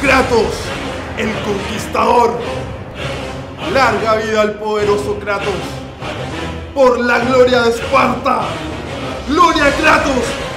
Kratos, el conquistador. Larga vida al poderoso Kratos. Por la gloria de Esparta. Gloria a Kratos.